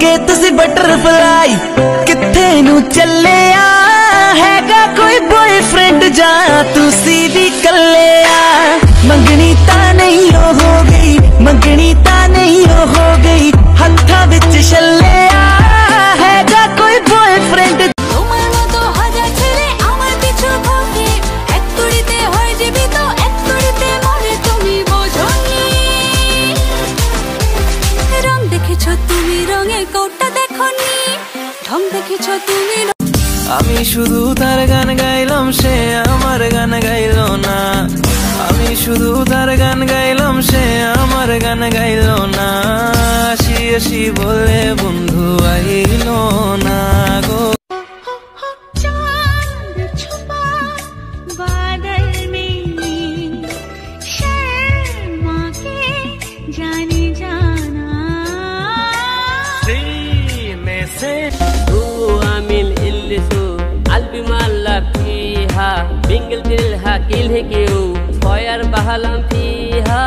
ਬਣ ਕੇ ਤੁਸੀਂ ਬਟਰਫਲਾਈ ਕਿੱਥੇ ਨੂੰ ਚੱਲਿਆ? ਹੈਗਾ ਕੋਈ ਬॉयਫ੍ਰੈਂਡ ਜਾਂ ਤੁਸੀਂ ਵੀ ਕੱਲਿਆ? ਮੰਗਣੀ ਤਾਂ ਨਹੀਂ ਹੋ ਗਈ। ਮੰਗਣੀ ਤਾਂ আমি শুধু তার গান গাইলাম সে আমার গান গাইল না। আমি শুধু তার গান গাইলাম সে আমার গান গাইল না। আসি আসি বলে বন্ধু আইল না গো। জানি فيها بنجلت لها كل هيكيو فاير بهلم فيها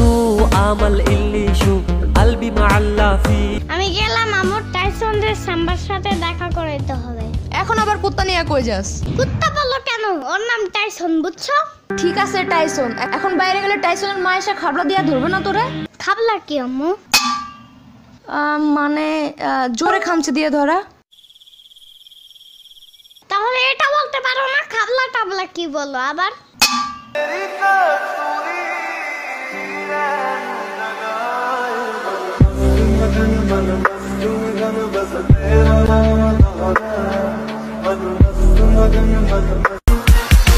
هو عمل اللي شو قلبي معلق فيه আমি গেলাম আমার টাইসনদের সাম্বার সাথে দেখা করাইতে হবে এখন আবার কুত্তা নিয়ে কই যাস কুত্তা বললো কেন ওর নাম টাইসন বুঝছো ঠিক আছে টাইসন এ- এখন বাইরে গেলে টাইসনের মা এসে খাবলা দিয়া ধরবে না তোরে খাবলা কি আম্মু আম, মানে আহ, জোরে খামচে দিয়ে ধরা তাহলে এটা বলতে পারো না খাবলা টাবলা কি বলো আবার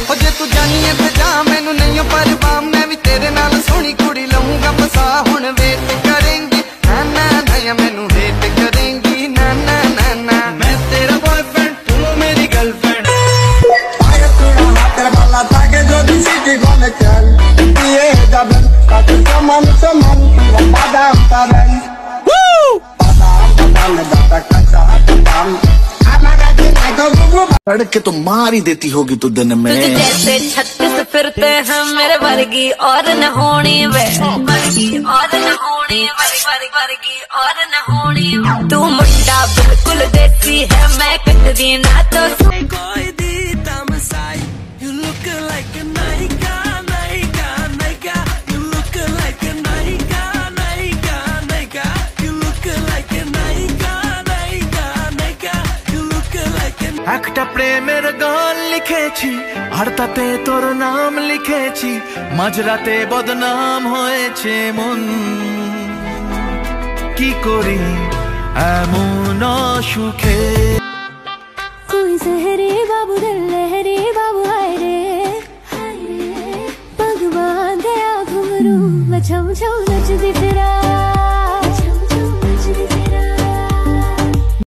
ਹੋ ਜੇ ਤੂੰ ਜਾਨੀਏ ਤੇ me tell Behave a blend Cause it's a man, it's a man From Badam to Ben Woo! Badam to Ben, dada kacha to Ben लड़के तो मार ही देती होगी तू दिन में जैसे छत्तीस फिरते हैं मेरे वर्गी और न होने वे वर्गी और न होने वर्गी और न होने तू मुंडा बिल्कुल देसी है मैं कटरी ना तो कोई दी तमसाई you look like a night প্রেমের গান লিখেছি আর তাতে তোর নাম লিখেছি, মাঝরাতে বদনাম হয়েছে মন। কি করি এমন সুখে কই জহরে বাবু লহরে বাবু হায় রে। ভগবান দয়া ঘুমরু ছৌ নচ দিতরা